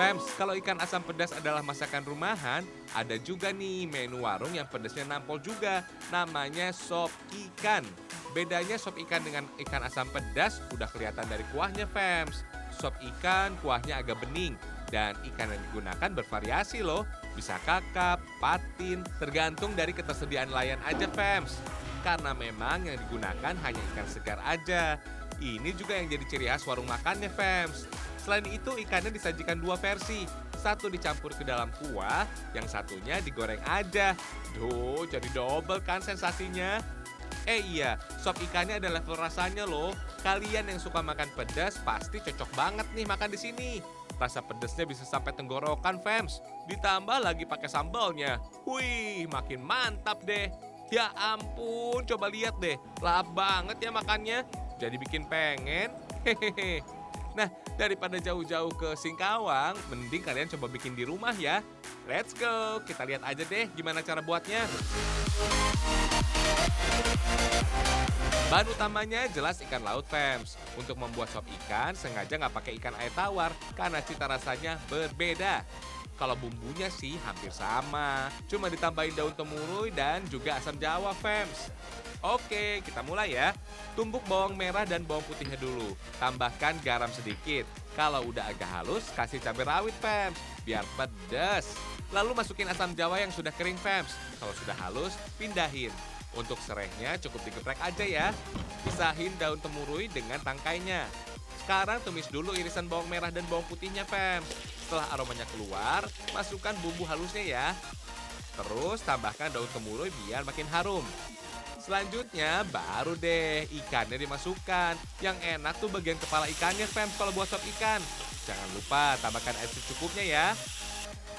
Fams, kalau ikan asam pedas adalah masakan rumahan, ada juga nih menu warung yang pedasnya nampol juga. Namanya sop ikan. Bedanya sop ikan dengan ikan asam pedas udah kelihatan dari kuahnya, Fams. Sop ikan kuahnya agak bening dan ikan yang digunakan bervariasi loh. Bisa kakap, patin, tergantung dari ketersediaan nelayan aja, Fams. Karena memang yang digunakan hanya ikan segar aja. Ini juga yang jadi ciri khas warung makannya, Fams. Selain itu, ikannya disajikan dua versi. Satu dicampur ke dalam kuah, yang satunya digoreng aja. Duh, jadi double kan sensasinya? Eh iya, sop ikannya ada level rasanya loh. Kalian yang suka makan pedas pasti cocok banget nih makan di sini. Rasa pedasnya bisa sampai tenggorokan, fams. Ditambah lagi pakai sambalnya. Wih, makin mantap deh. Ya ampun, coba lihat deh. Lahap banget ya makannya. Jadi bikin pengen. Hehehe. Nah, daripada jauh-jauh ke Singkawang, mending kalian coba bikin di rumah ya. Let's go, kita lihat aja deh gimana cara buatnya. Bahan utamanya jelas ikan laut, fams. Untuk membuat sop ikan, sengaja nggak pakai ikan air tawar karena cita rasanya berbeda. Kalau bumbunya sih hampir sama, cuma ditambahin daun temurui dan juga asam jawa, fams. Oke, kita mulai ya. Tumbuk bawang merah dan bawang putihnya dulu. Tambahkan garam sedikit. Kalau udah agak halus, kasih cabai rawit, fams. Biar pedas. Lalu masukin asam jawa yang sudah kering, fams. Kalau sudah halus, pindahin. Untuk serehnya cukup digeprek aja ya. Pisahin daun temurui dengan tangkainya. Sekarang tumis dulu irisan bawang merah dan bawang putihnya, fam. Setelah aromanya keluar, masukkan bumbu halusnya ya. Terus tambahkan daun temurui biar makin harum. Selanjutnya baru deh ikannya dimasukkan. Yang enak tuh bagian kepala ikannya, fam, kalau buat sop ikan. Jangan lupa tambahkan air secukupnya ya.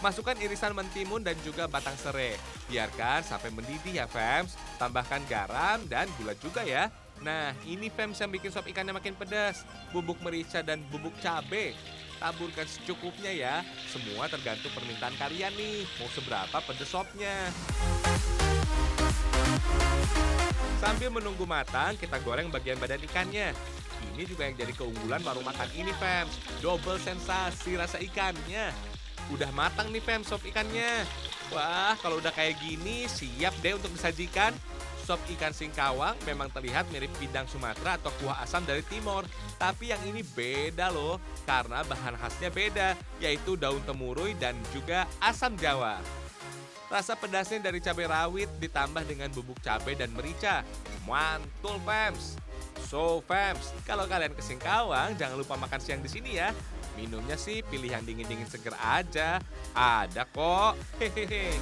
Masukkan irisan mentimun dan juga batang serai. Biarkan sampai mendidih ya, fams. Tambahkan garam dan gula juga ya. Nah, ini fams yang bikin sop ikannya makin pedas. Bubuk merica dan bubuk cabe. Taburkan secukupnya ya. Semua tergantung permintaan kalian nih. Mau seberapa pedas sopnya. Sambil menunggu matang, kita goreng bagian badan ikannya. Ini juga yang jadi keunggulan warung makan ini, fams. Double sensasi rasa ikannya. Udah matang nih fam sop ikannya. Wah, kalau udah kayak gini siap deh untuk disajikan. Sop ikan singkawang memang terlihat mirip pindang Sumatera atau kuah asam dari timur. Tapi yang ini beda loh, karena bahan khasnya beda, yaitu daun temurui dan juga asam jawa. Rasa pedasnya dari cabai rawit ditambah dengan bubuk cabai dan merica. Mantul, fams. So, fams, kalau kalian ke Singkawang, jangan lupa makan siang di sini ya. Minumnya sih pilih yang dingin-dingin seger aja. Ada kok. Hehehe.